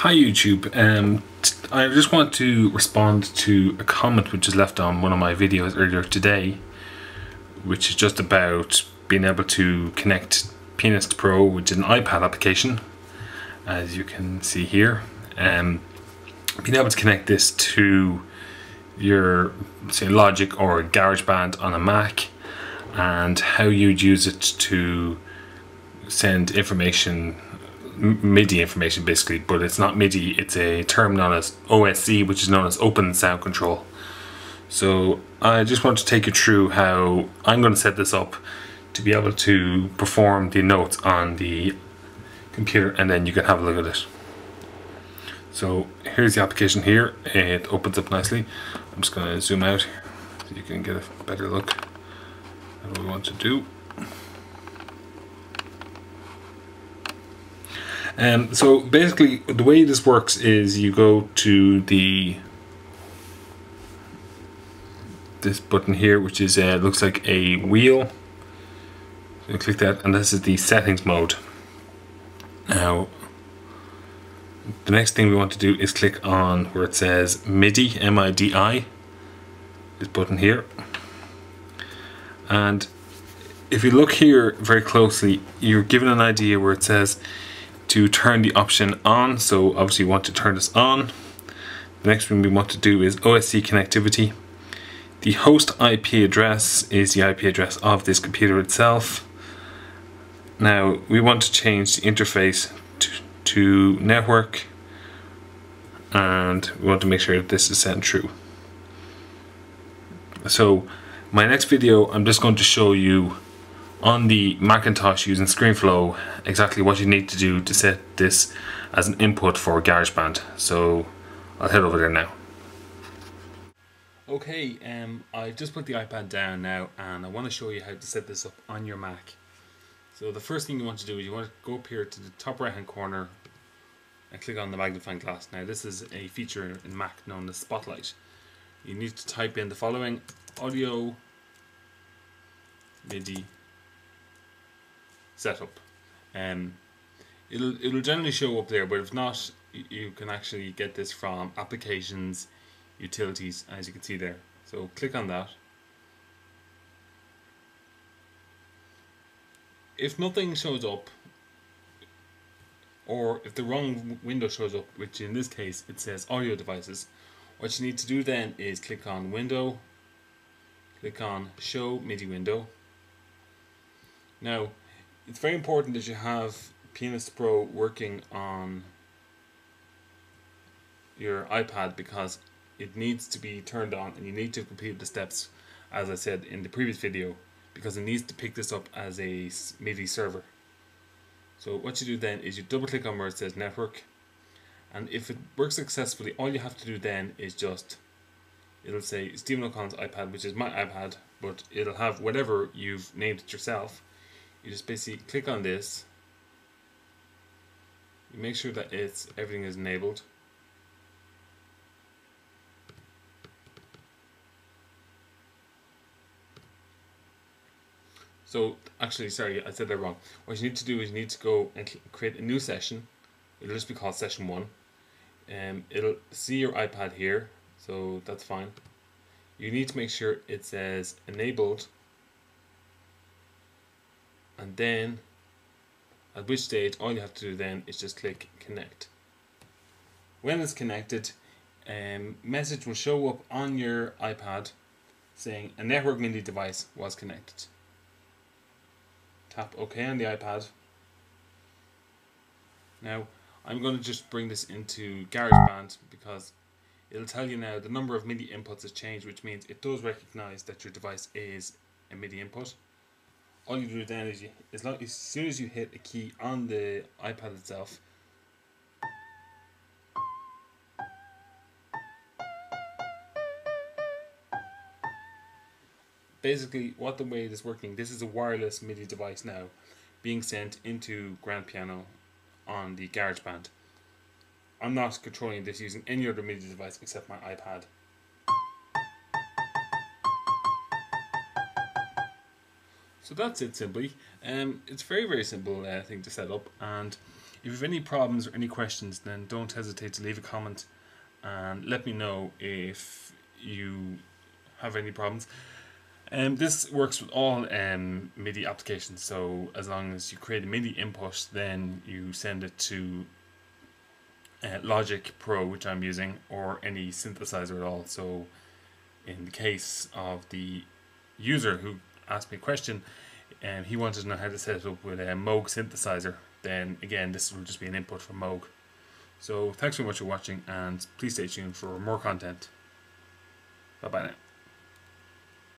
Hi YouTube, um, I just want to respond to a comment which was left on one of my videos earlier today which is just about being able to connect Pianist Pro which is an iPad application as you can see here. Um, being able to connect this to your say Logic or GarageBand on a Mac and how you'd use it to send information MIDI information basically, but it's not MIDI, it's a term known as OSC, which is known as Open Sound Control. So I just want to take you through how I'm going to set this up to be able to perform the notes on the computer and then you can have a look at it. So here's the application here, it opens up nicely. I'm just going to zoom out so you can get a better look at what we want to do. Um, so basically, the way this works is you go to the this button here, which is uh, looks like a wheel. So you click that, and this is the settings mode. Now, the next thing we want to do is click on where it says MIDI, M-I-D-I, this button here. And if you look here very closely, you're given an idea where it says to turn the option on. So obviously you want to turn this on. The next thing we want to do is OSC connectivity. The host IP address is the IP address of this computer itself. Now we want to change the interface to, to network and we want to make sure that this is set true. So my next video I'm just going to show you on the Macintosh using ScreenFlow exactly what you need to do to set this as an input for GarageBand. So I'll head over there now. Okay, um, I just put the iPad down now and I want to show you how to set this up on your Mac. So the first thing you want to do is you want to go up here to the top right hand corner and click on the magnifying glass. Now this is a feature in Mac known as Spotlight. You need to type in the following audio MIDI setup. Um, it'll it'll generally show up there, but if not, you can actually get this from applications, utilities, as you can see there. So click on that. If nothing shows up, or if the wrong window shows up, which in this case it says audio devices, what you need to do then is click on Window, click on Show MIDI Window. Now, it's very important that you have Pianist Pro working on your iPad because it needs to be turned on and you need to complete the steps as I said in the previous video because it needs to pick this up as a MIDI server. So what you do then is you double click on where it says network and if it works successfully all you have to do then is just it'll say Stephen O'Connell's iPad which is my iPad but it'll have whatever you've named it yourself you just basically click on this. You make sure that it's everything is enabled. So actually sorry I said that wrong. What you need to do is you need to go and create a new session. It'll just be called session 1 and um, it'll see your iPad here so that's fine. You need to make sure it says enabled and then at which stage all you have to do then is just click connect. When it's connected um, message will show up on your iPad saying a network MIDI device was connected. Tap OK on the iPad. Now I'm going to just bring this into GarageBand because it'll tell you now the number of MIDI inputs has changed which means it does recognize that your device is a MIDI input all you do then is you, as, long, as soon as you hit a key on the iPad itself, basically what the way it is working, this is a wireless MIDI device now being sent into Grand Piano on the GarageBand. I'm not controlling this using any other MIDI device except my iPad. So that's it simply. Um, it's very very simple uh, thing to set up and if you have any problems or any questions, then don't hesitate to leave a comment and let me know if you have any problems. Um, this works with all um, MIDI applications. So as long as you create a MIDI input, then you send it to uh, Logic Pro, which I'm using, or any synthesizer at all. So in the case of the user who asked me a question, and he wanted to know how to set it up with a Moog synthesizer, then again, this will just be an input from Moog. So thanks very much for watching, and please stay tuned for more content. Bye bye now.